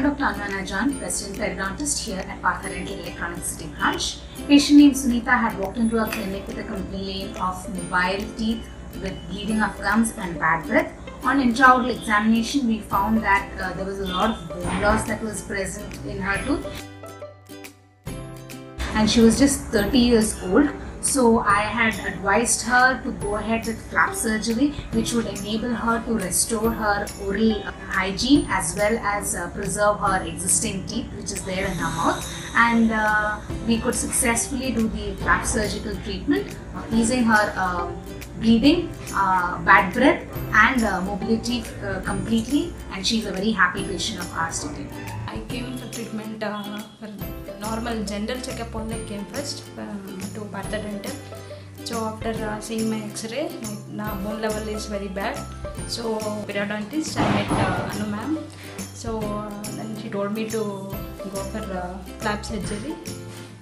I'm Dr. Anvana Jan, resident periodontist here at Partha Dental Electronic City branch. Patient named Sunita had walked into our clinic with a complaint of mobile teeth with bleeding of gums and bad breath. On intraoral examination, we found that uh, there was a lot of bone loss that was present in her tooth. And she was just 30 years old. So I had advised her to go ahead with flap surgery, which would enable her to restore her oral hygiene as well as uh, preserve her existing teeth, which is there in her mouth. And uh, we could successfully do the flap surgical treatment, uh, easing her uh, breathing, uh, bad breath, and uh, mobility completely. And she's a very happy patient of ours today. I came for treatment for normal general checkup only came first um, to Partha Dental. So after uh, seeing my X-ray, my bone level is very bad. So periodontist, I met uh, Anu ma'am. So uh, then she told me to go for uh, flap surgery.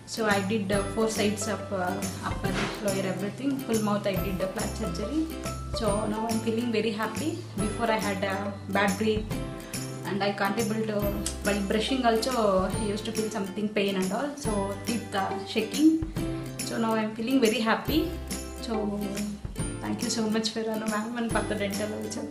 So I did uh, four sides of uh, upper, lower, everything. Full mouth I did the flap surgery. So now I'm feeling very happy. Before I had uh, bad breath and I can't able to while brushing also I used to feel something pain and all. So teeth uh, shaking. So now I'm feeling very happy. So thank you so much for ma'am and Partha Dental also